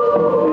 you.